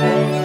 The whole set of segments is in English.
oh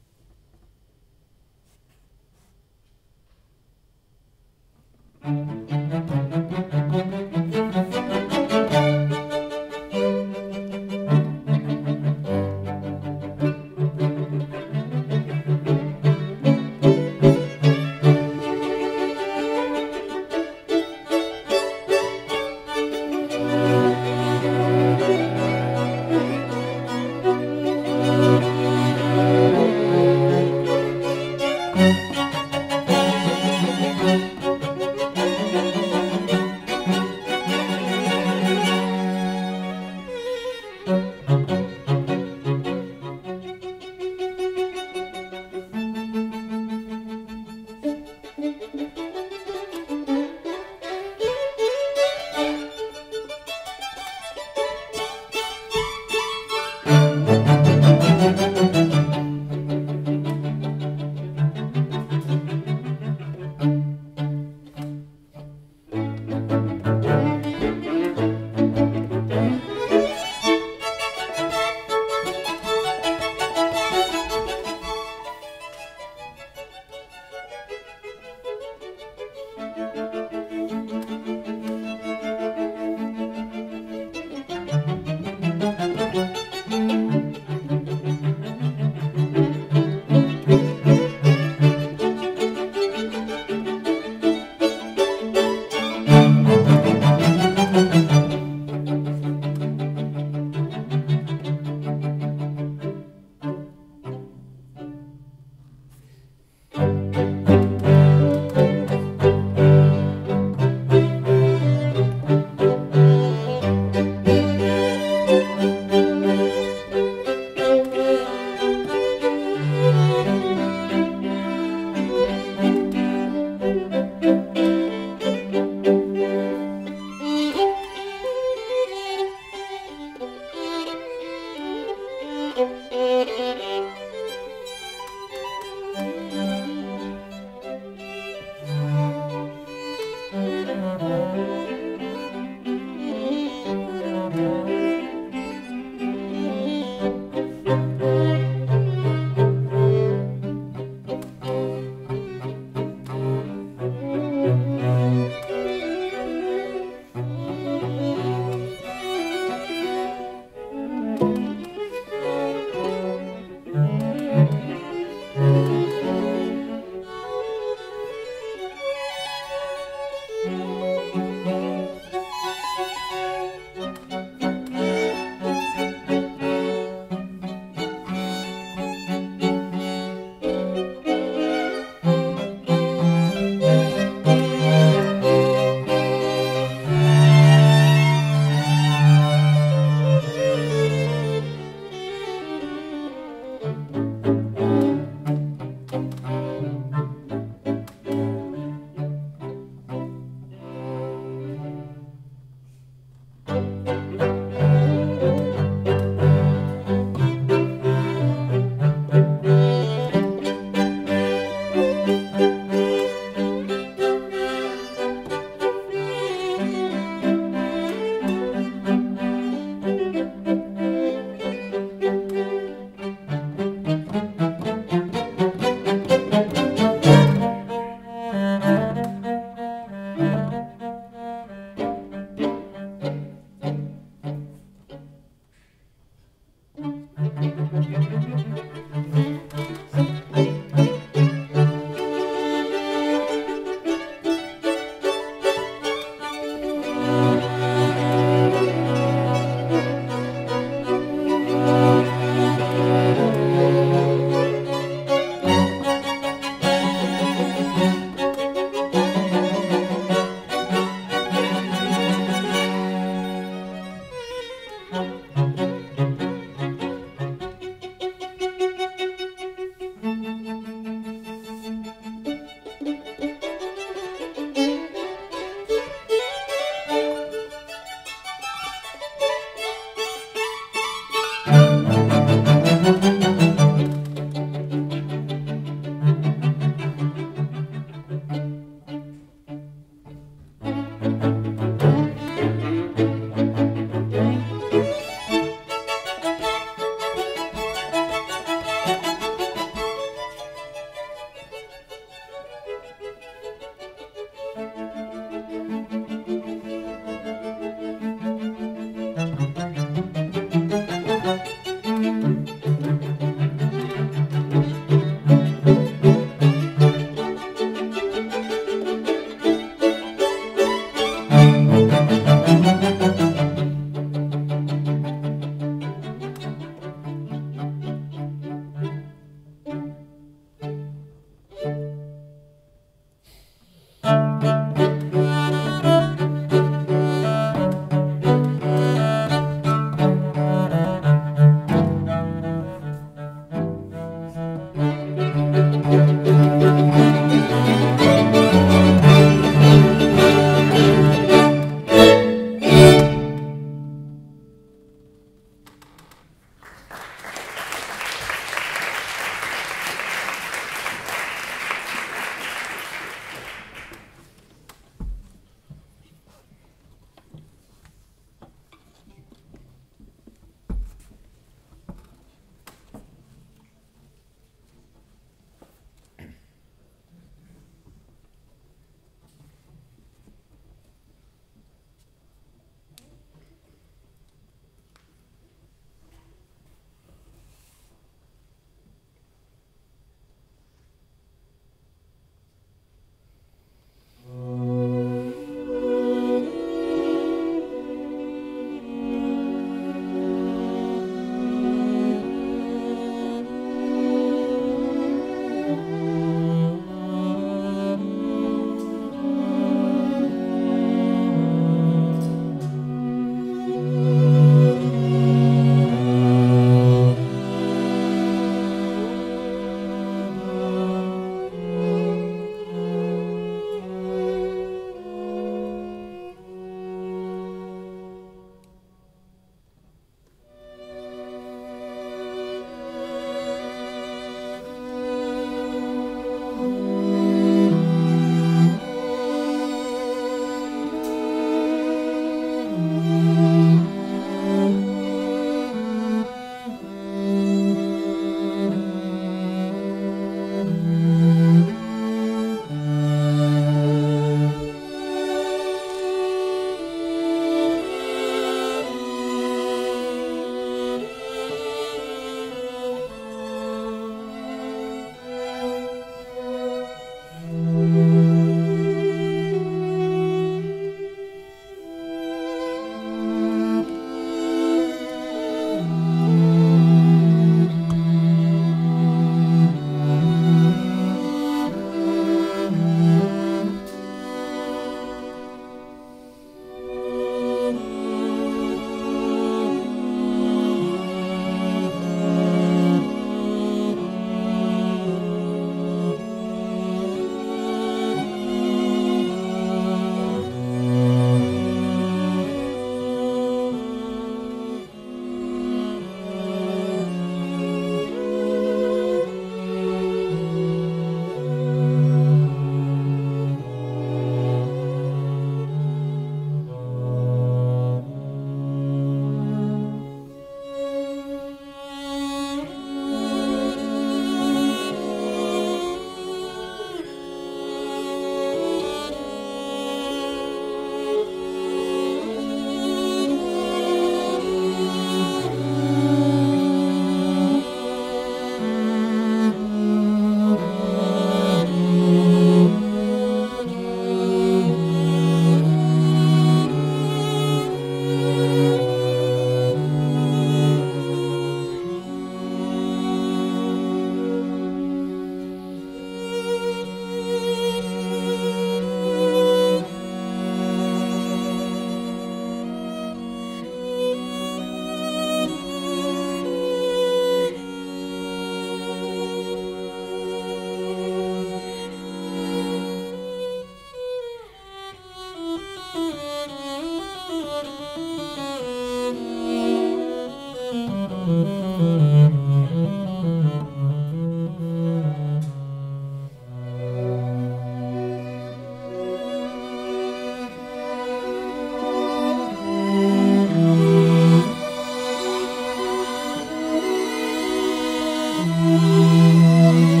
Música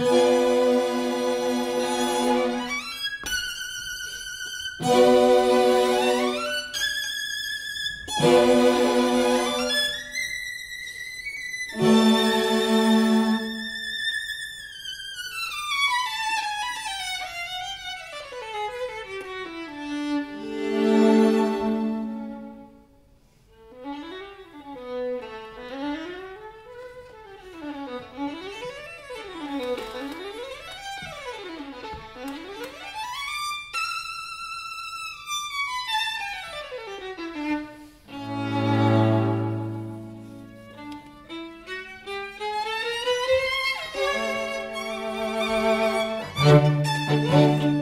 Thank Música